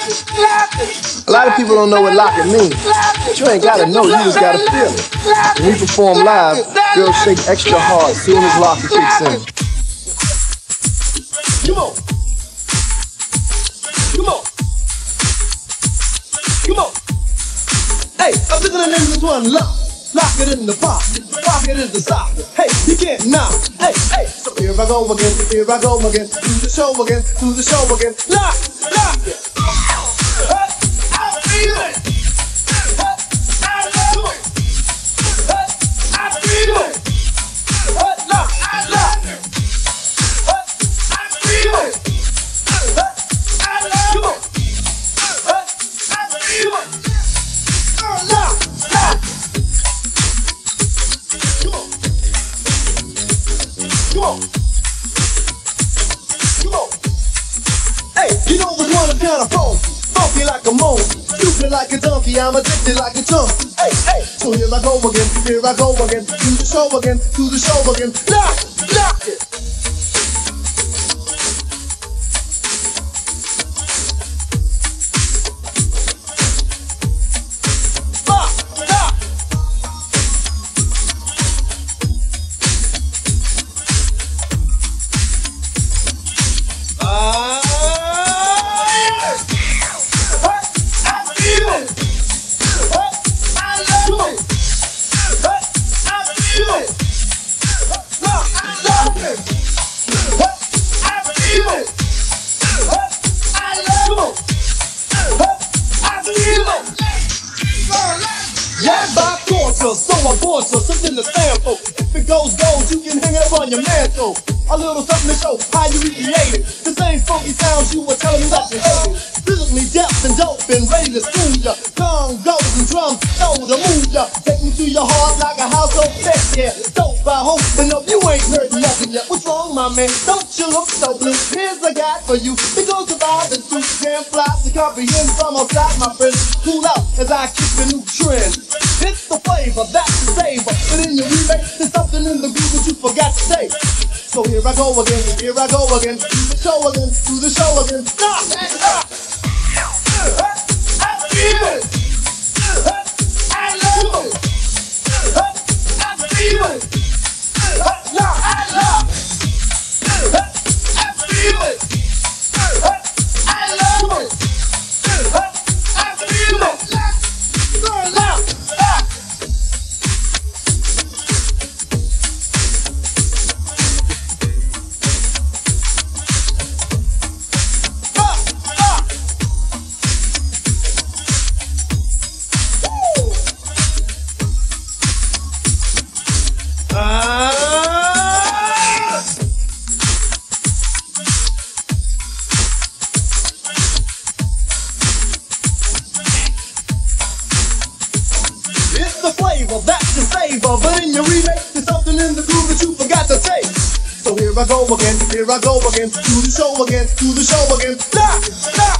A lot of people don't know what locking means. But you ain't gotta know, you just gotta feel it. When we perform live, girls shake extra hard soon as locking kicks in. Come on. Come on. Come on. Hey, I'm looking at this one lock. Lock it in the pocket. Pocket in the socket. Hey, you can't knock. Hey, hey. So here I go again. Here I go again. Do the show again. Do the show again. Lock, lock it. Come on. Come on. Hey, you know one I'm kind of funky. Funky like a moan. Stupid like a donkey. I'm addicted like a chunk. Hey, hey. So here I go again. Here I go again. Do the show again. Do the show again. Lock, lock it. Yeah, by torture, so I bought you something to stand for. If it goes gold, you can hang it up on your mantle. A little something to show how you recreate it. The same funky sounds you were telling me that you hated. Physically deaf and dope and ready to school ya. Congas and drums know to move ya. Take me to your heart like a household pet, yeah. Dope, I hope but know you ain't heard nothing yet. What's wrong, my man? Don't you look so blue? Here's a guide for you. It goes to vibe and suit, can't fly to comprehend from outside, my friend. Cool out as I kick the new trend. It's the flavor, that's the savor. But in your remix, there's something in the groove that you forgot to say. So here I go again, here I go again. Do the show again, do the show again. Stop! Stop! Flavor, that's the savor. But in your remake, there's something in the groove that you forgot to take. So here I go again, here I go again. Do the show again, do the show again. Stop, stop